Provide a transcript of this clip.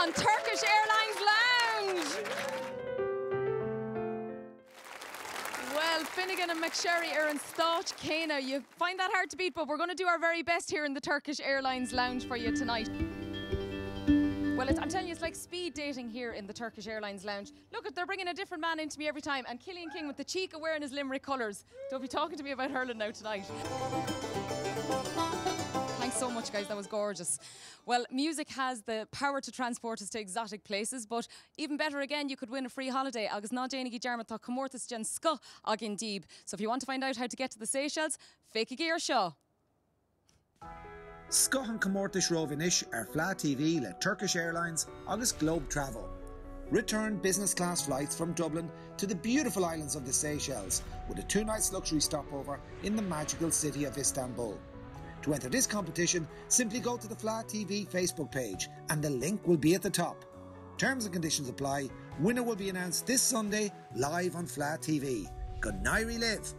on Turkish Airlines Lounge. Well, Finnegan and McSherry are in Stauch Cana. You find that hard to beat, but we're going to do our very best here in the Turkish Airlines Lounge for you tonight. Well, I'm telling you, it's like speed dating here in the Turkish Airlines Lounge. Look, they're bringing a different man into me every time, and Killian King with the cheek of wearing his Limerick colours. Don't be talking to me about hurling now tonight. Thanks so much, guys. That was gorgeous. Well, music has the power to transport us to exotic places, but even better again, you could win a free holiday. Agus ná déananig dearmad tá comórtas gen sco agin deeb. So if you want to find out how to get to the Seychelles, fake a gear show. Scohan Comórtas Rovinis ar Fleadh TV le Turkish Airlines August Globe Travel. Return business class flights from Dublin to the beautiful islands of the Seychelles with a two nights luxury stopover in the magical city of Istanbul. To enter this competition, simply go to the Fleadh TV Facebook page and the link will be at the top. Terms and conditions apply. Winner will be announced this Sunday live on Fleadh TV. Good night, live.